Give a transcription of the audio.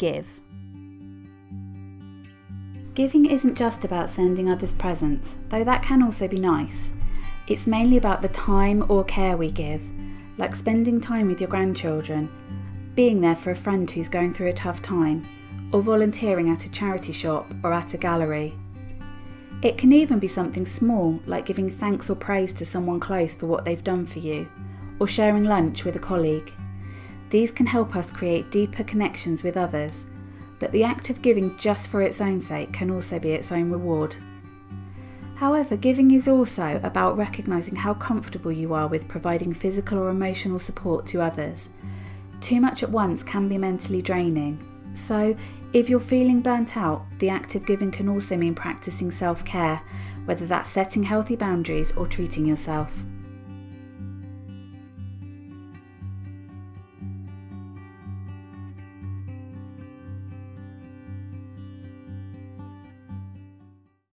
give. Giving isn't just about sending others presents, though that can also be nice. It's mainly about the time or care we give, like spending time with your grandchildren, being there for a friend who's going through a tough time, or volunteering at a charity shop or at a gallery. It can even be something small, like giving thanks or praise to someone close for what they've done for you, or sharing lunch with a colleague. These can help us create deeper connections with others but the act of giving just for its own sake can also be its own reward. However, giving is also about recognising how comfortable you are with providing physical or emotional support to others. Too much at once can be mentally draining, so if you're feeling burnt out, the act of giving can also mean practicing self care, whether that's setting healthy boundaries or treating yourself.